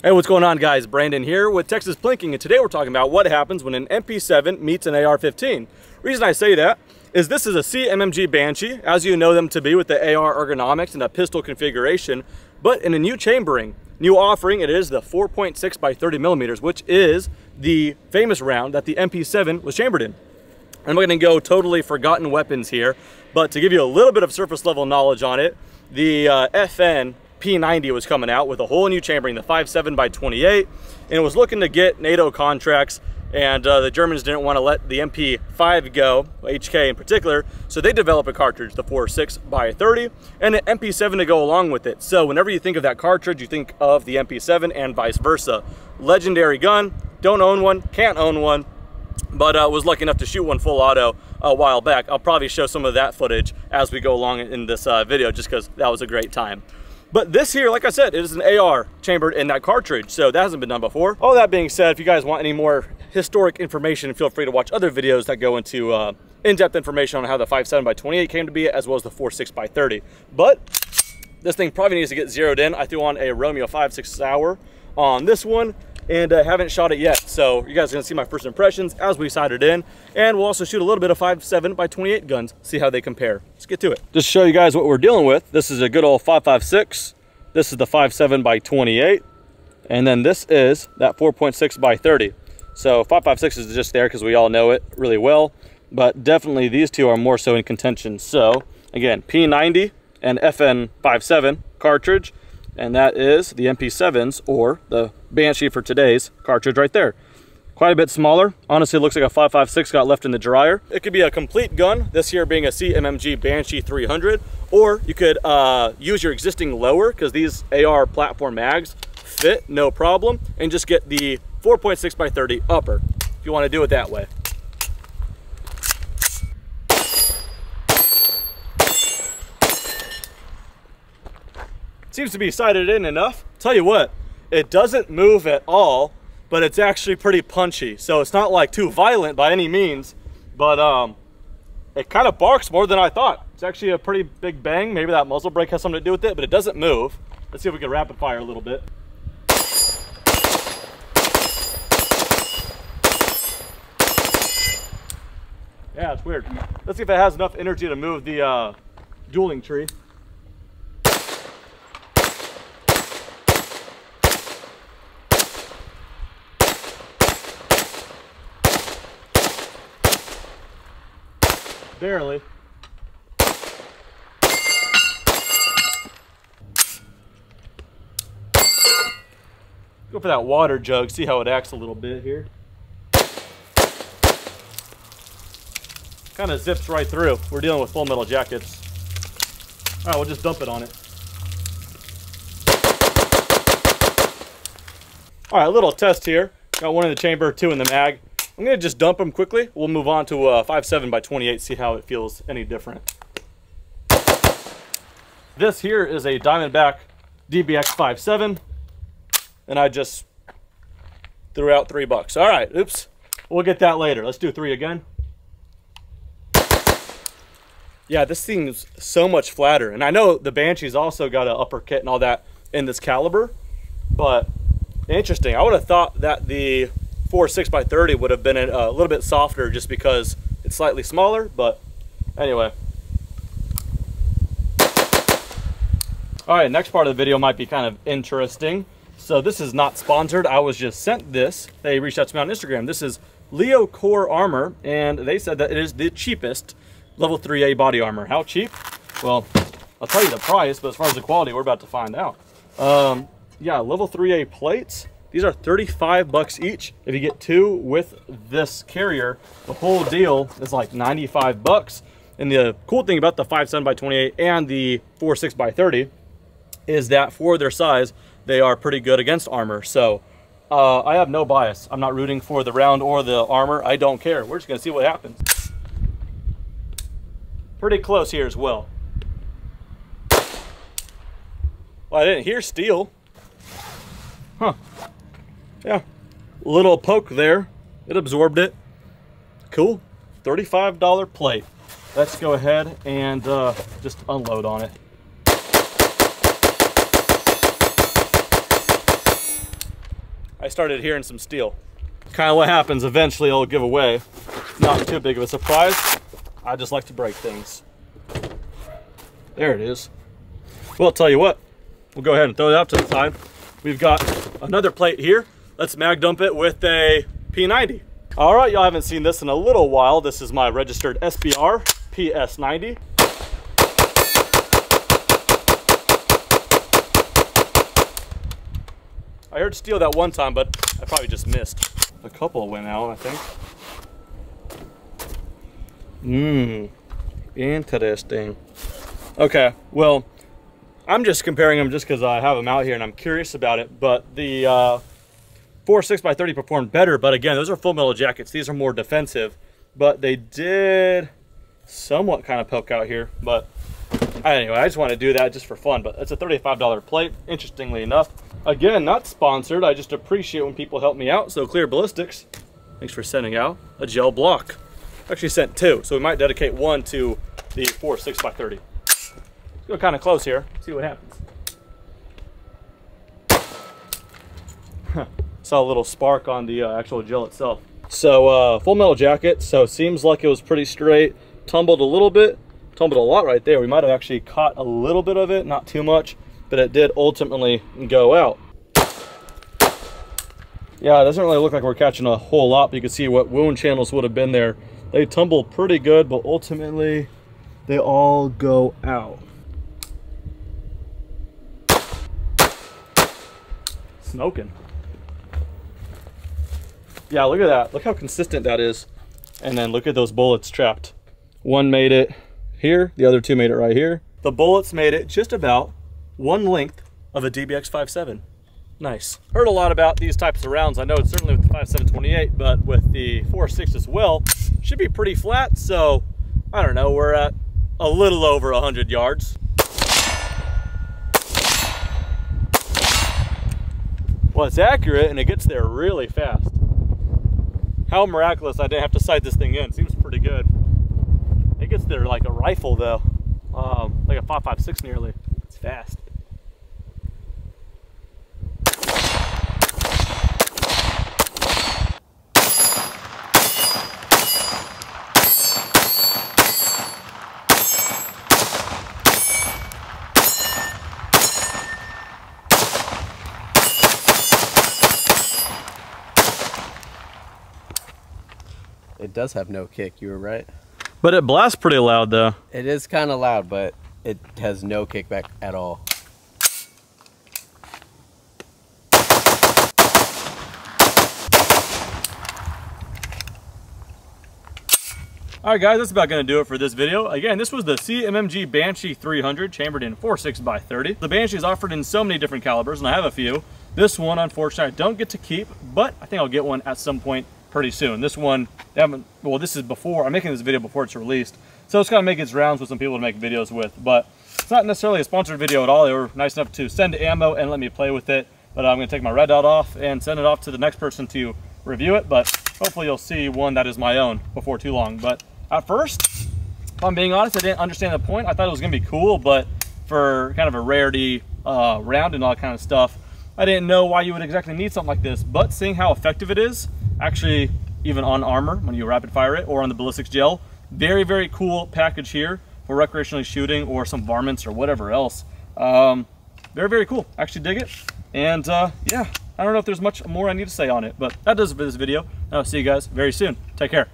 Hey, what's going on guys? Brandon here with Texas Plinking, and today we're talking about what happens when an MP7 meets an AR-15. Reason I say that is this is a CMMG Banshee, as you know them to be with the AR ergonomics and the pistol configuration, but in a new chambering. New offering, it is the 4.6 by 30 millimeters, which is the famous round that the MP7 was chambered in. I'm going to go totally forgotten weapons here, but to give you a little bit of surface level knowledge on it, the uh, FN P90 was coming out with a whole new chambering, the 5.7 by 28, and was looking to get NATO contracts and uh, the Germans didn't want to let the MP5 go, HK in particular, so they developed a cartridge, the 4.6 by 30, and an MP7 to go along with it. So whenever you think of that cartridge, you think of the MP7 and vice versa. Legendary gun, don't own one, can't own one, but uh, was lucky enough to shoot one full auto a while back. I'll probably show some of that footage as we go along in this uh, video just because that was a great time. But this here, like I said, it is an AR chambered in that cartridge, so that hasn't been done before. All that being said, if you guys want any more historic information, feel free to watch other videos that go into uh, in-depth information on how the 5.7 by 28 came to be, as well as the 4.6 by 30. But this thing probably needs to get zeroed in. I threw on a Romeo 5.6 Hour on this one, and uh, haven't shot it yet. So you guys are gonna see my first impressions as we sight it in. And we'll also shoot a little bit of 5.7 by 28 guns, see how they compare. Let's get to it. Just show you guys what we're dealing with. This is a good old 5.56. This is the 5.7 by 28. And then this is that 4.6 by 30. So 5.56 is just there because we all know it really well. But definitely these two are more so in contention. So again, P90 and FN57 cartridge and that is the MP7s or the Banshee for today's cartridge right there. Quite a bit smaller. Honestly, looks like a 5.56 got left in the dryer. It could be a complete gun, this here being a CMMG Banshee 300, or you could uh, use your existing lower because these AR platform mags fit, no problem, and just get the 4.6 by 30 upper if you want to do it that way. Seems to be sighted in enough. Tell you what, it doesn't move at all, but it's actually pretty punchy. So it's not like too violent by any means, but um, it kind of barks more than I thought. It's actually a pretty big bang. Maybe that muzzle brake has something to do with it, but it doesn't move. Let's see if we can rapid fire a little bit. Yeah, it's weird. Let's see if it has enough energy to move the uh, dueling tree. Barely. Go for that water jug, see how it acts a little bit here. Kind of zips right through. We're dealing with full metal jackets. All right, we'll just dump it on it. All right, a little test here. Got one in the chamber, two in the mag. I'm gonna just dump them quickly. We'll move on to uh, a 5.7 by 28, see how it feels any different. This here is a Diamondback DBX 5.7, and I just threw out three bucks. All right, oops. We'll get that later. Let's do three again. Yeah, this thing's so much flatter. And I know the Banshee's also got an upper kit and all that in this caliber, but interesting. I would have thought that the 4 6 by 30 would have been a, a little bit softer just because it's slightly smaller, but anyway. All right, next part of the video might be kind of interesting. So this is not sponsored. I was just sent this. They reached out to me on Instagram. This is Leo Core Armor, and they said that it is the cheapest level 3A body armor. How cheap? Well, I'll tell you the price, but as far as the quality, we're about to find out. Um, yeah, level 3A plates these are 35 bucks each. If you get two with this carrier, the whole deal is like 95 bucks. And the cool thing about the 5.7 by 28 and the 4.6 by 30 is that for their size, they are pretty good against armor. So uh, I have no bias. I'm not rooting for the round or the armor. I don't care. We're just gonna see what happens. Pretty close here as well. Well, I didn't hear steel. Huh yeah, little poke there. It absorbed it. Cool. $35 plate. Let's go ahead and uh, just unload on it. I started hearing some steel. Kind of what happens eventually it'll give away. Not too big of a surprise. I just like to break things. There it is. Well, I'll tell you what, we'll go ahead and throw it out to the side. We've got another plate here. Let's mag dump it with a P90. All right, y'all haven't seen this in a little while. This is my registered SBR PS90. I heard steel that one time, but I probably just missed. A couple went out, I think. Mmm, interesting. Okay, well, I'm just comparing them just because I have them out here and I'm curious about it, but the uh, 4 6x30 performed better, but again, those are full metal jackets. These are more defensive, but they did somewhat kind of poke out here, but anyway, I just want to do that just for fun, but it's a $35 plate, interestingly enough. Again, not sponsored. I just appreciate when people help me out. So Clear Ballistics, thanks for sending out a gel block. Actually sent two, so we might dedicate one to the 4 6x30. Let's go kind of close here, see what happens. Saw a little spark on the uh, actual gel itself. So uh, full metal jacket, so seems like it was pretty straight. Tumbled a little bit, tumbled a lot right there. We might have actually caught a little bit of it, not too much but it did ultimately go out. Yeah, it doesn't really look like we're catching a whole lot, but you can see what wound channels would have been there. They tumble pretty good, but ultimately they all go out. Smoking. Yeah, look at that. Look how consistent that is. And then look at those bullets trapped. One made it here, the other two made it right here. The bullets made it just about one length of a DBX 5.7. Nice. Heard a lot about these types of rounds. I know it's certainly with the 5.728, but with the 4.6 as well, should be pretty flat. So I don't know, we're at a little over 100 yards. Well, it's accurate and it gets there really fast. How miraculous I didn't have to sight this thing in. Seems pretty good. It gets there like a rifle though. Um, like a 5.56 nearly. It's fast. It does have no kick, you were right. But it blasts pretty loud though. It is kind of loud, but it has no kickback at all. All right, guys, that's about going to do it for this video. Again, this was the CMMG Banshee 300 chambered in 46 by 30 The Banshee is offered in so many different calibers, and I have a few. This one, unfortunately, I don't get to keep, but I think I'll get one at some point pretty soon. This one, haven't, well, this is before, I'm making this video before it's released. So it's to make its rounds with some people to make videos with, but it's not necessarily a sponsored video at all. They were nice enough to send ammo and let me play with it. But I'm to take my red dot off and send it off to the next person to review it. But hopefully you'll see one that is my own before too long. But at first, if I'm being honest, I didn't understand the point. I thought it was to be cool, but for kind of a rarity uh, round and all that kind of stuff, I didn't know why you would exactly need something like this. But seeing how effective it is, actually even on armor when you rapid fire it or on the ballistics gel. Very, very cool package here for recreationally shooting or some varmints or whatever else. Um, very, very cool. Actually dig it. And uh, yeah, I don't know if there's much more I need to say on it, but that does it for this video. I'll see you guys very soon. Take care.